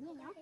你也要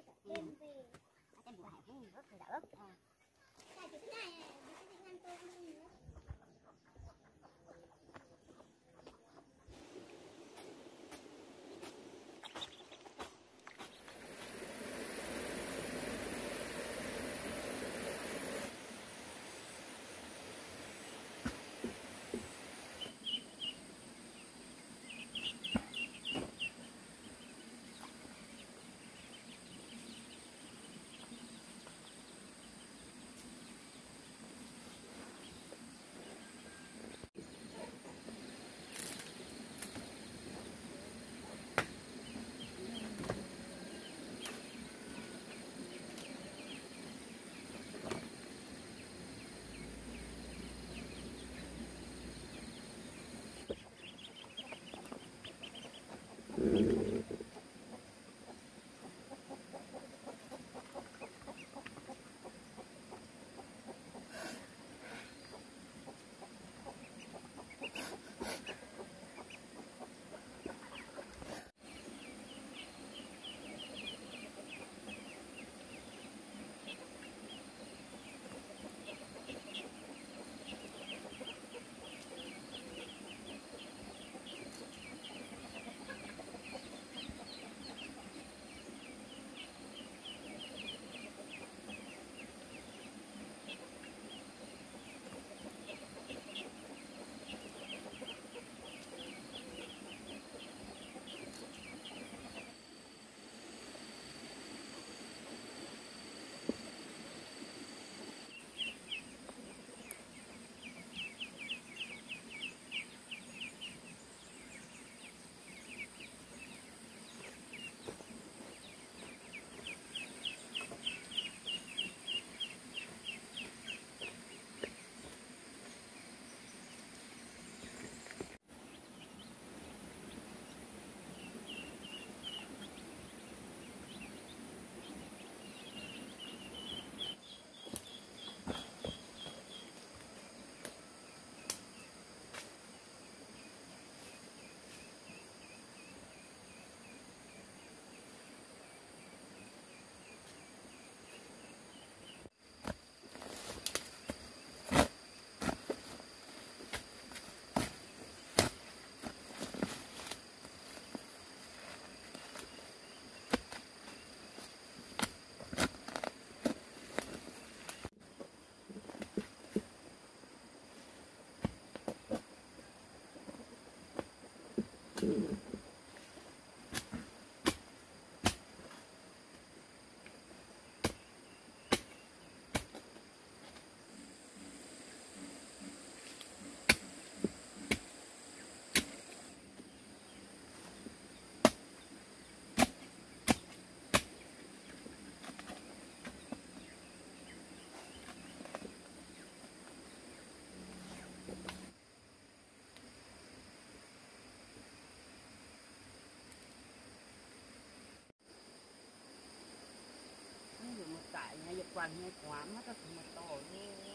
Mm-hmm. Amém. quan hay quá mất các một tổ như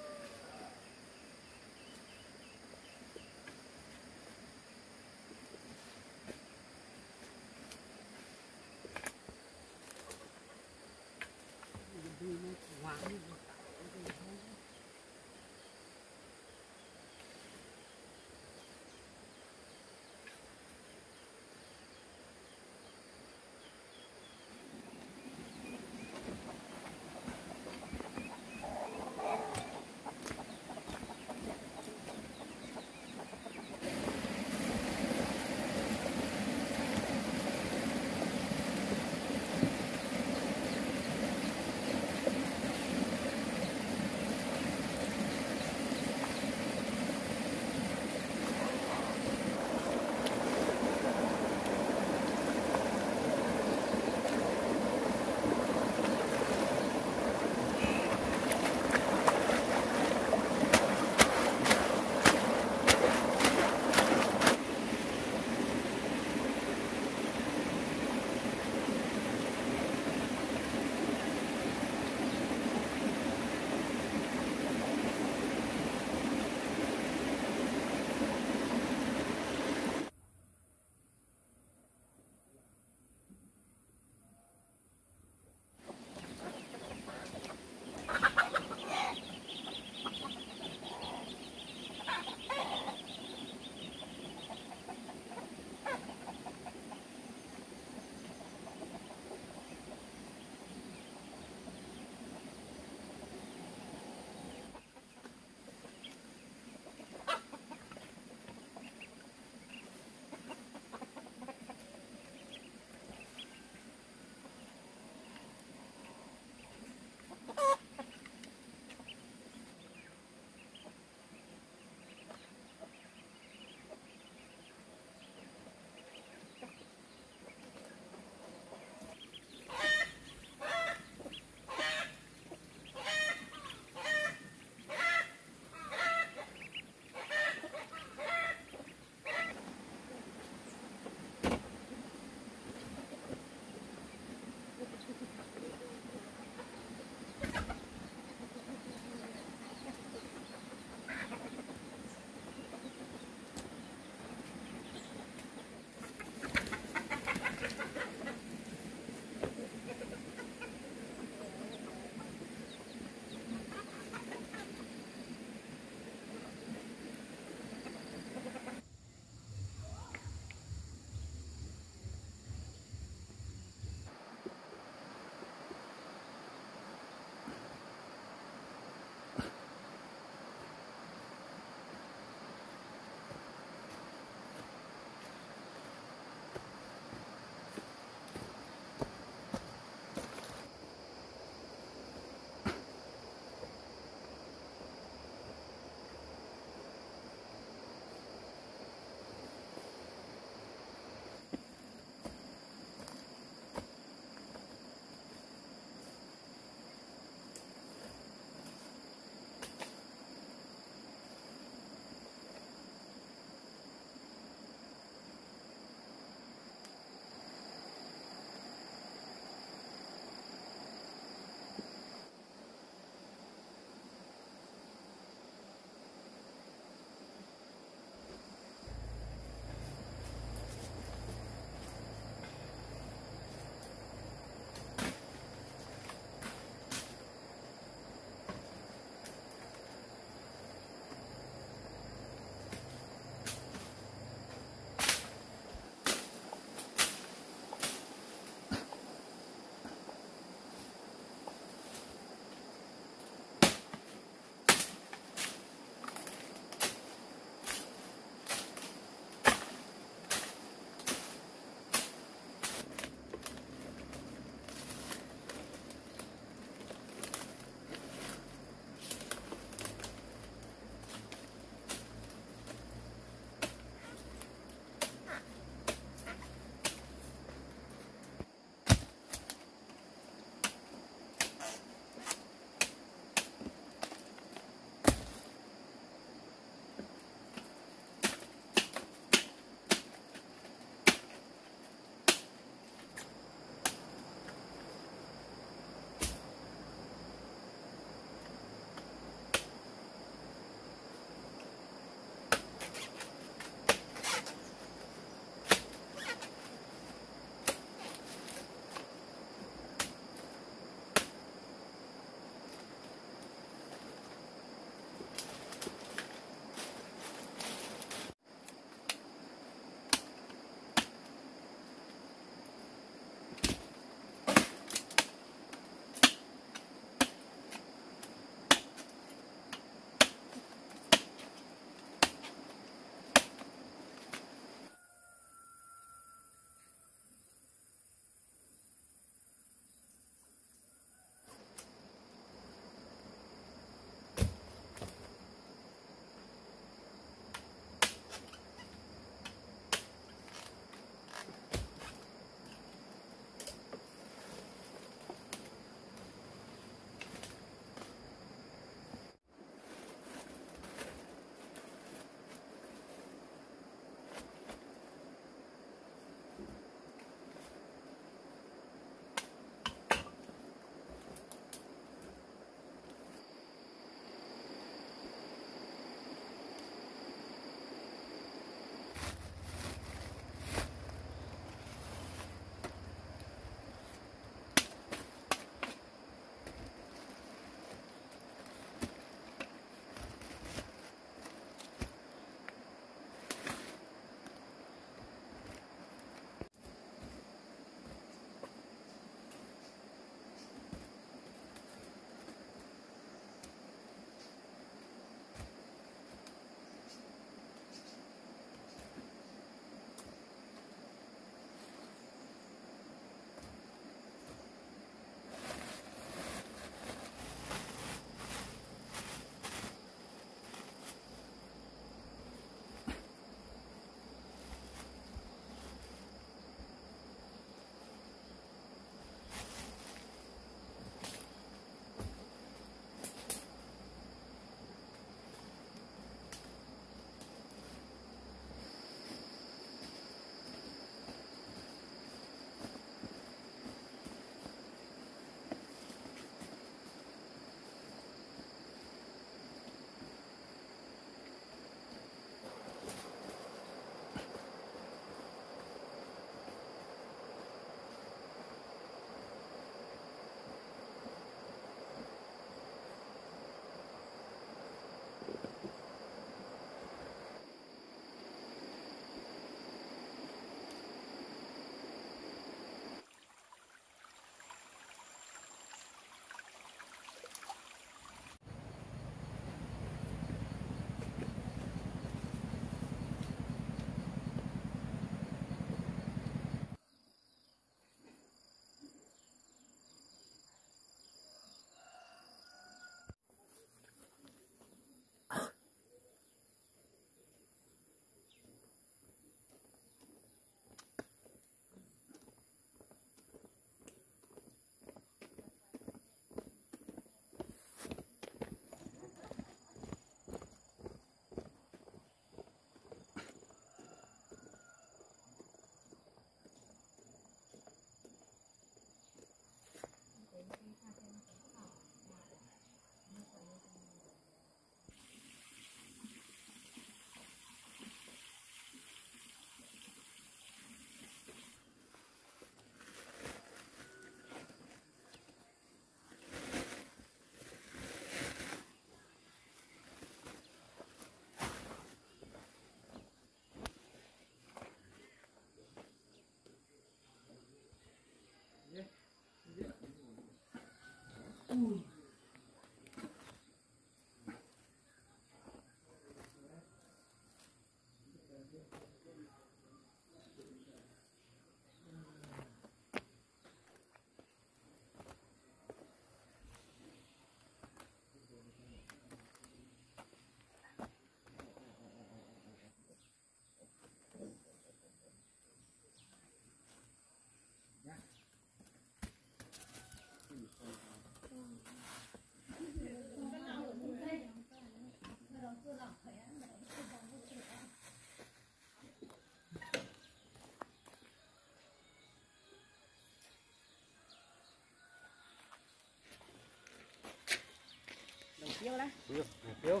tiêu đó Tiêu, tiêu.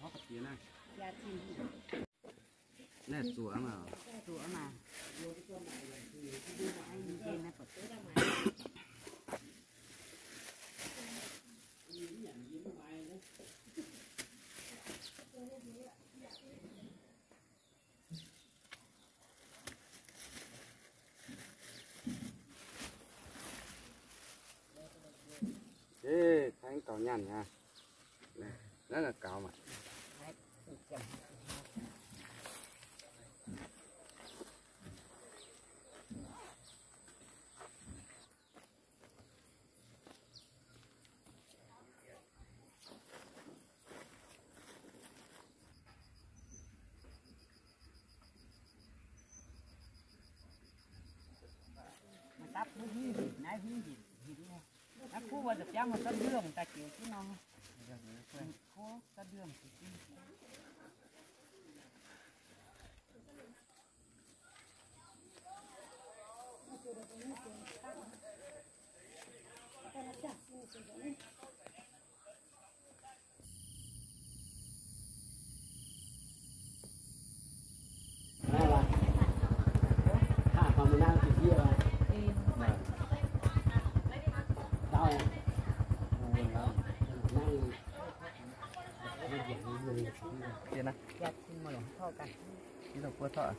Khó cái này. gia chim Nè sủa mà. sủa mà rất là cao mà. mà tắp nó hí gì nãy hí gì gì đi khu vào được trang mà tân đường, ta kiểu chứ non. po sabionki. Thank you. Tiền này. gia chim mà nó thao cả Cái đầu cua thọ.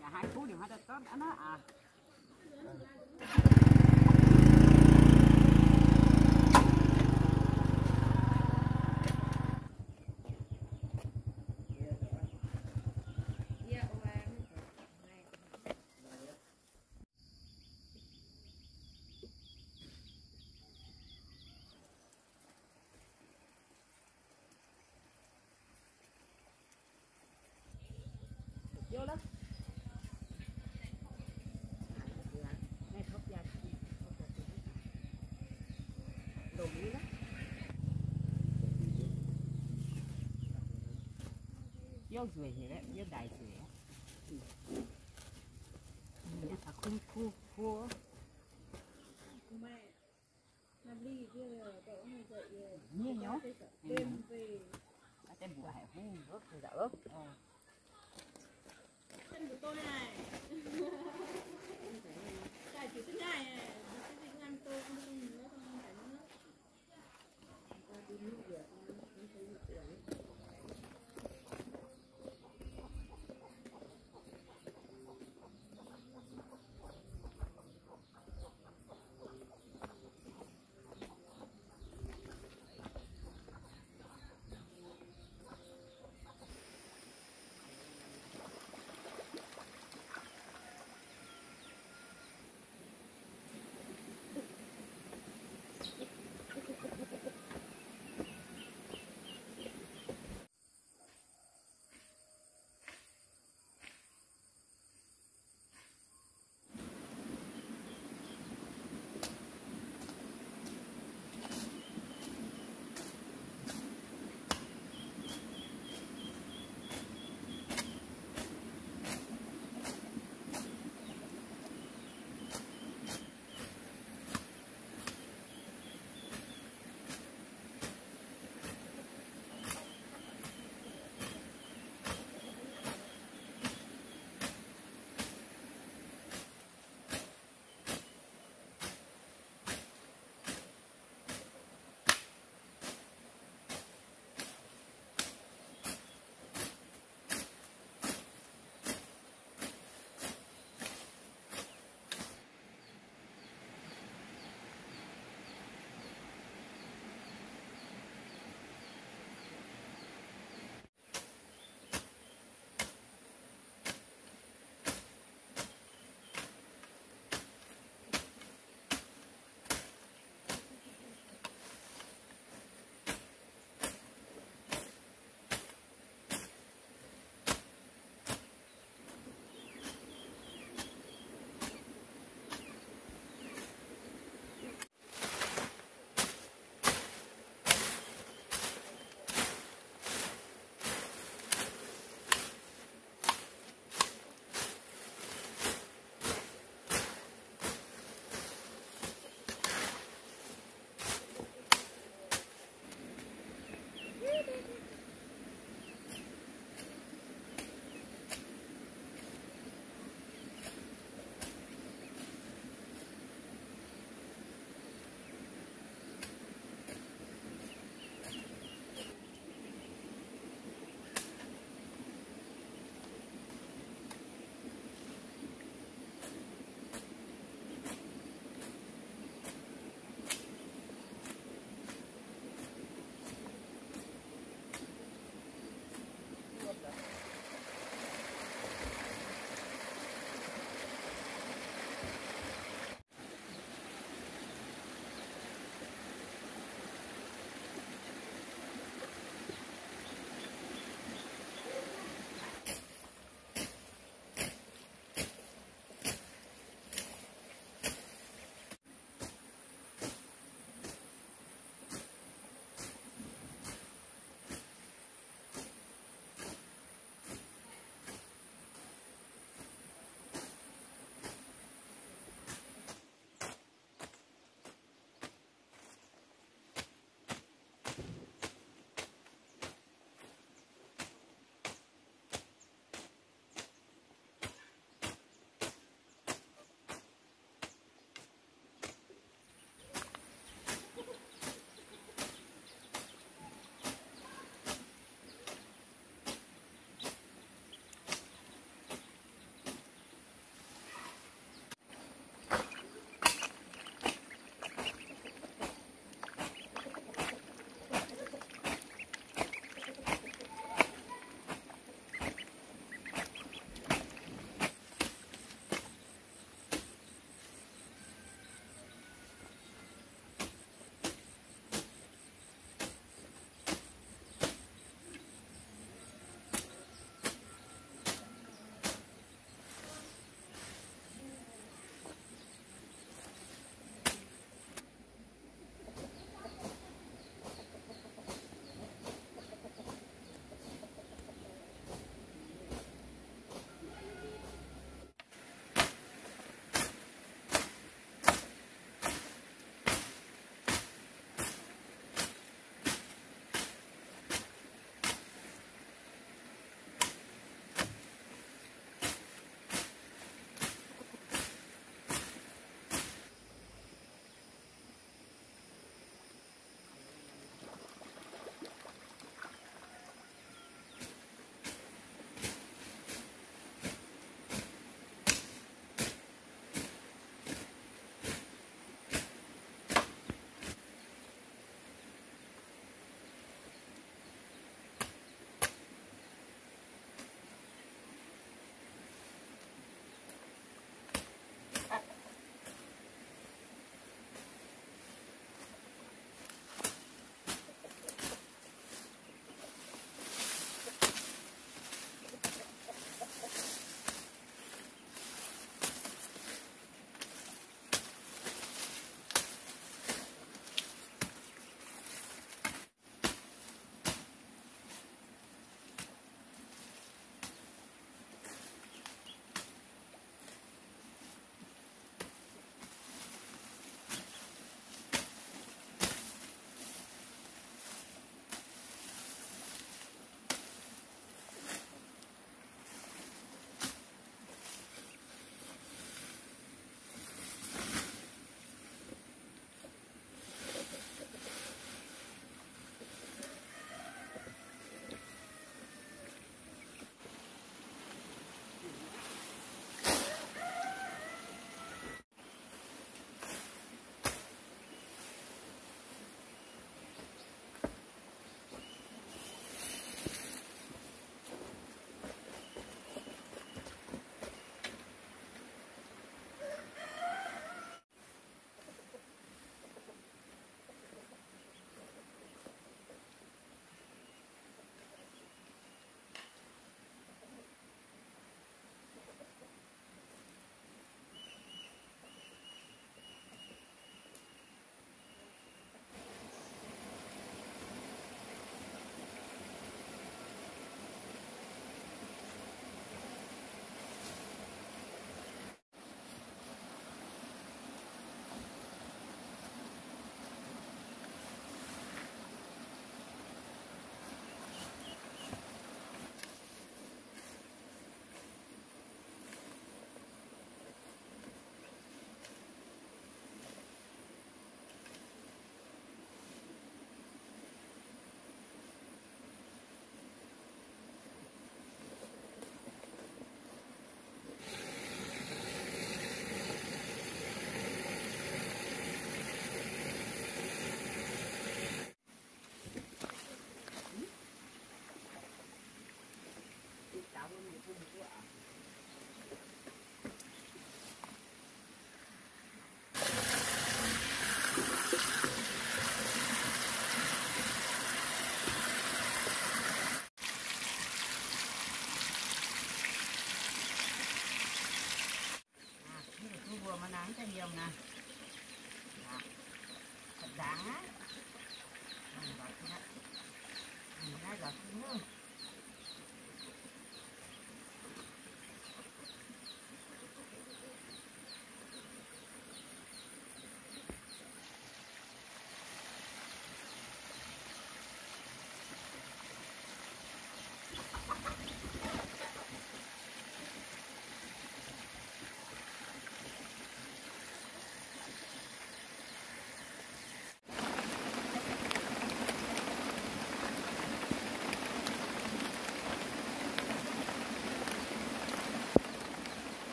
cả hai phút thì hai ta tốt đã nó à vô rồi thì đấy vô đại rồi Nhà ta khu khu khu nhiều nhó đêm về ở trên hải hung ớt thì ớt